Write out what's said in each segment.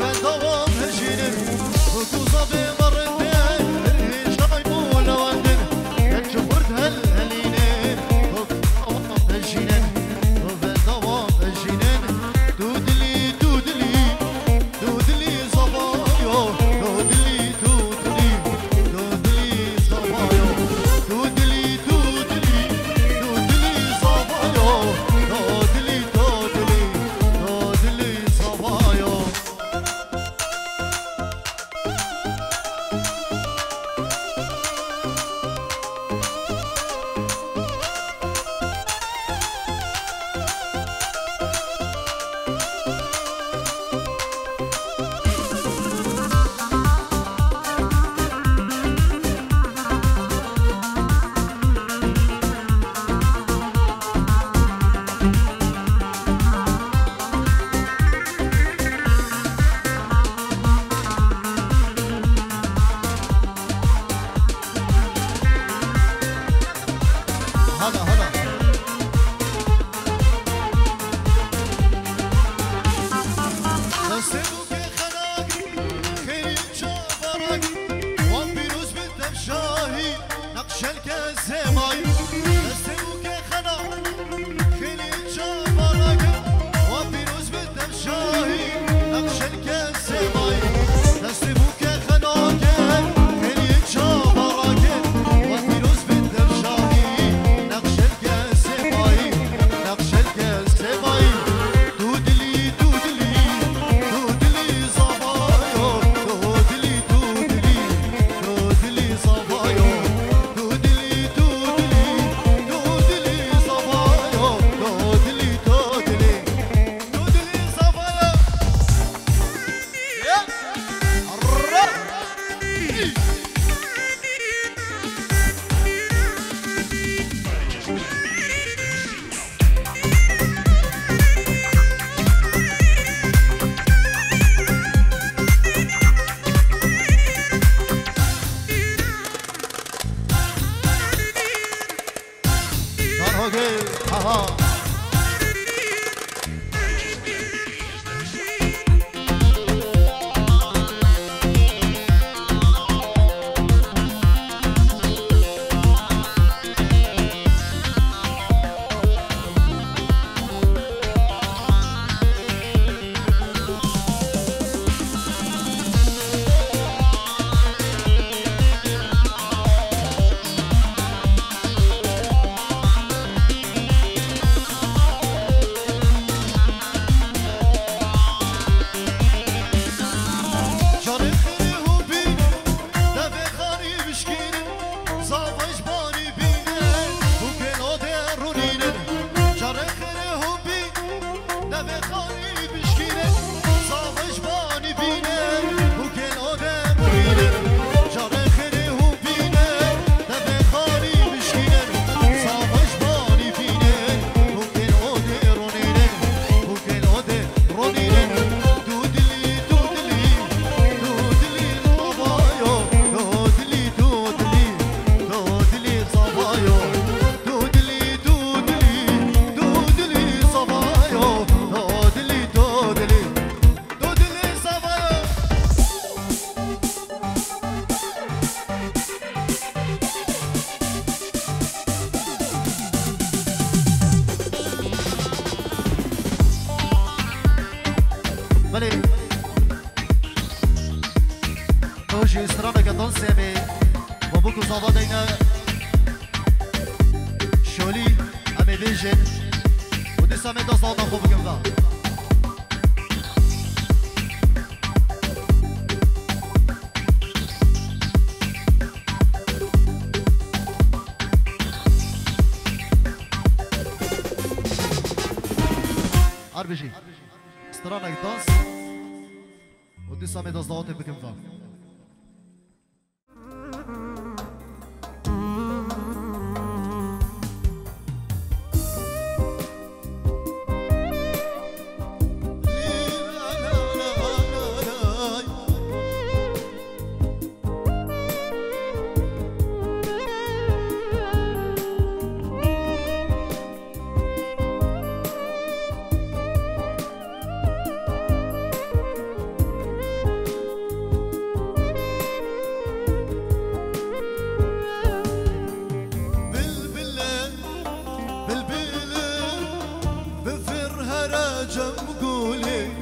فدوام هجيني وتوصى بما Hoje strave că tot se be Mă bucur să na. văd a Șoli, ame vision Unde să me dă să o dă cu gândă Arbiji, strana i dans, od disa me. خرج قولي.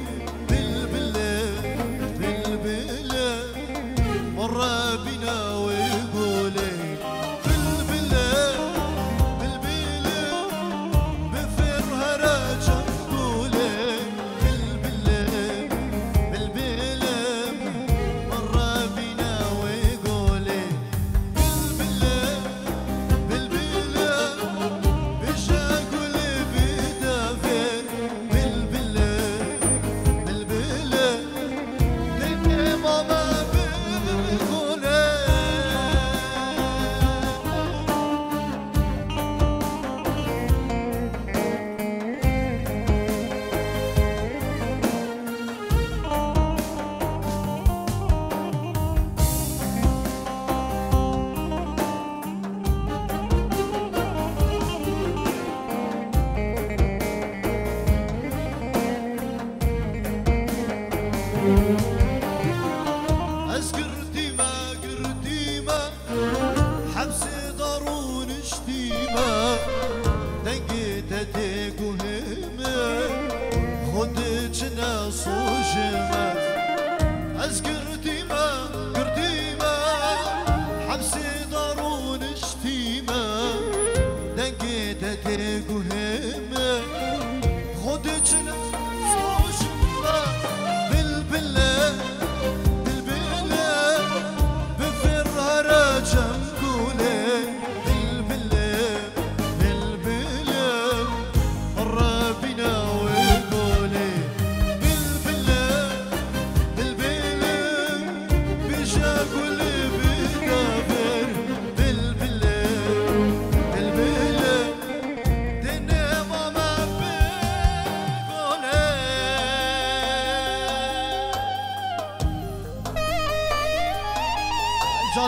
fortune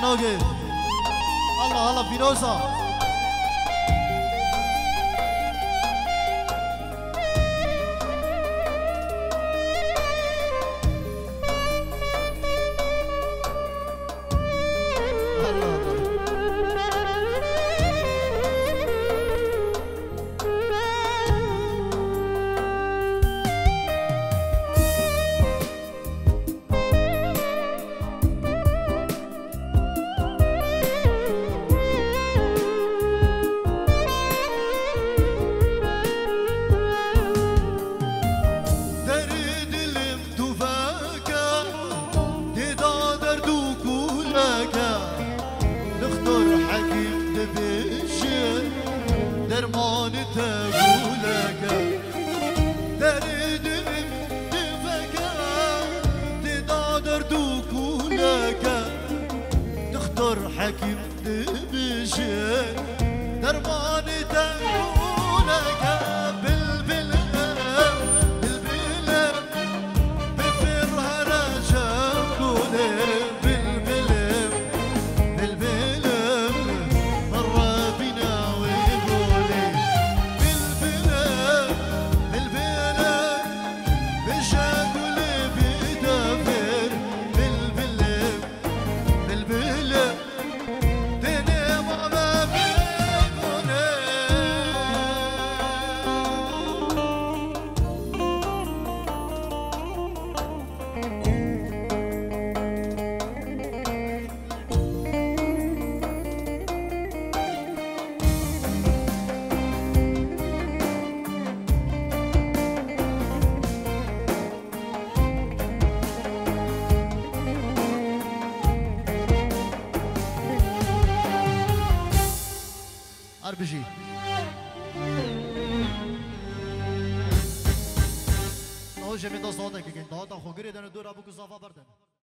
나오게. 알라 알라 비로소 الجن درباني تنجي fugir. Hoje é Quem dozolda o kendota, hungry dene dura bu a barda.